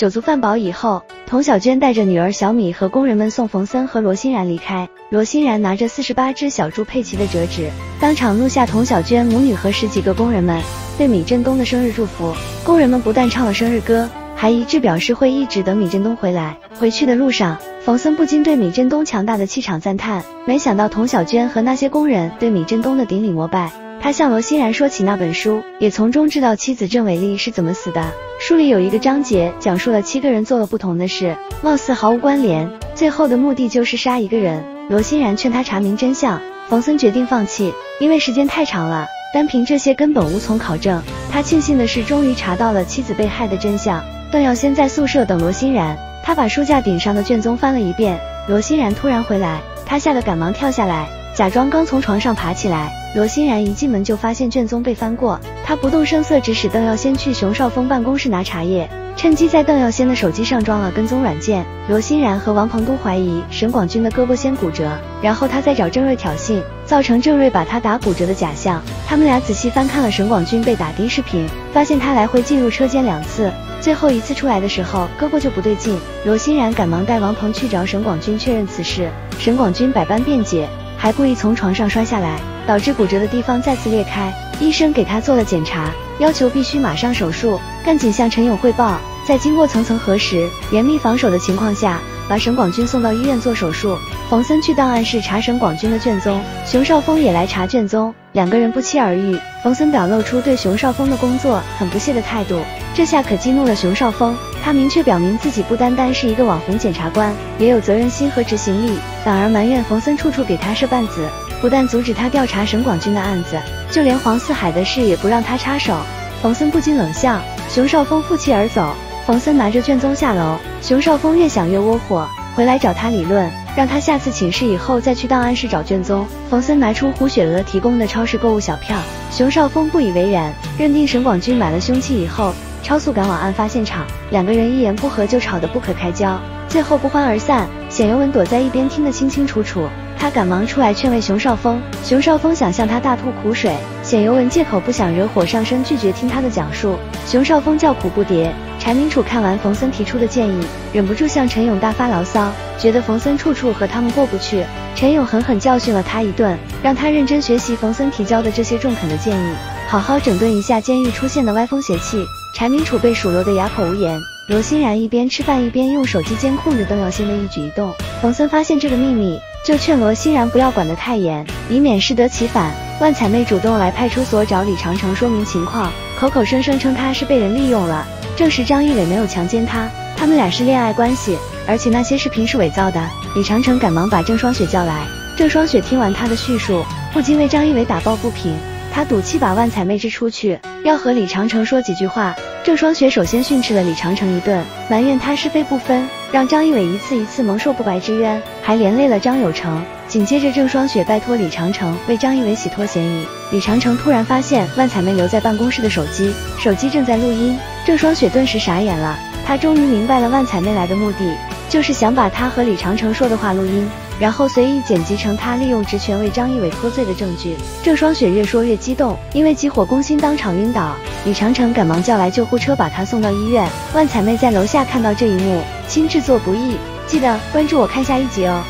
酒足饭饱以后，童小娟带着女儿小米和工人们送冯森和罗欣然离开。罗欣然拿着四十八只小猪佩奇的折纸，当场录下童小娟母女和十几个工人们对米振东的生日祝福。工人们不但唱了生日歌，还一致表示会一直等米振东回来。回去的路上，冯森不禁对米振东强大的气场赞叹。没想到童小娟和那些工人对米振东的顶礼膜拜。他向罗欣然说起那本书，也从中知道妻子郑伟丽是怎么死的。书里有一个章节讲述了七个人做了不同的事，貌似毫无关联，最后的目的就是杀一个人。罗欣然劝他查明真相，冯森决定放弃，因为时间太长了，单凭这些根本无从考证。他庆幸的是，终于查到了妻子被害的真相。邓耀先在宿舍等罗欣然，他把书架顶上的卷宗翻了一遍。罗欣然突然回来，他吓得赶忙跳下来，假装刚从床上爬起来。罗欣然一进门就发现卷宗被翻过，他不动声色指使邓耀先去熊少峰办公室拿茶叶，趁机在邓耀先的手机上装了跟踪软件。罗欣然和王鹏都怀疑沈广军的胳膊先骨折，然后他再找郑瑞挑衅，造成郑瑞把他打骨折的假象。他们俩仔细翻看了沈广军被打的视频，发现他来回进入车间两次，最后一次出来的时候胳膊就不对劲。罗欣然赶忙带王鹏去找沈广军确认此事，沈广军百般辩解，还故意从床上摔下来。导致骨折的地方再次裂开，医生给他做了检查，要求必须马上手术，赶紧向陈勇汇报。在经过层层核实、严密防守的情况下，把沈广军送到医院做手术。冯森去档案室查沈广军的卷宗，熊少峰也来查卷宗，两个人不期而遇。冯森表露出对熊少峰的工作很不屑的态度，这下可激怒了熊少峰。他明确表明自己不单单是一个网红检察官，也有责任心和执行力，反而埋怨冯森处处给他设绊子。不但阻止他调查沈广军的案子，就连黄四海的事也不让他插手。冯森不禁冷笑。熊少峰负气而走。冯森拿着卷宗下楼，熊少峰越想越窝火，回来找他理论，让他下次请示以后再去档案室找卷宗。冯森拿出胡雪娥提供的超市购物小票，熊少峰不以为然，认定沈广军买了凶器以后，超速赶往案发现场。两个人一言不合就吵得不可开交，最后不欢而散。显尤文躲在一边听得清清楚楚。他赶忙出来劝慰熊少峰，熊少峰想向他大吐苦水，显尤文借口不想惹火上身，拒绝听他的讲述。熊少峰叫苦不迭。柴明楚看完冯森提出的建议，忍不住向陈勇大发牢骚，觉得冯森处处和他们过不去。陈勇狠狠教训了他一顿，让他认真学习冯森提交的这些中肯的建议，好好整顿一下监狱出现的歪风邪气。柴明楚被数落得哑口无言。罗欣然一边吃饭一边用手机监控着邓耀先的一举一动。冯森发现这个秘密。就劝罗欣然不要管得太严，以免适得其反。万彩妹主动来派出所找李长城说明情况，口口声声称她是被人利用了，证实张一伟没有强奸她，他们俩是恋爱关系，而且那些视频是伪造的。李长城赶忙把郑双雪叫来，郑双雪听完他的叙述，不禁为张一伟打抱不平。他赌气把万彩妹支出去，要和李长城说几句话。郑双雪首先训斥了李长城一顿，埋怨他是非不分，让张一伟一次一次蒙受不白之冤，还连累了张有成。紧接着，郑双雪拜托李长城为张一伟洗脱嫌疑。李长城突然发现万彩妹留在办公室的手机，手机正在录音。郑双雪顿时傻眼了，她终于明白了万彩妹来的目的，就是想把她和李长城说的话录音。然后随意剪辑成他利用职权为张一伟脱罪的证据。郑双雪越说越激动，因为急火攻心当场晕倒。李长城赶忙叫来救护车把她送到医院。万彩妹在楼下看到这一幕，亲制作不易，记得关注我看下一集哦。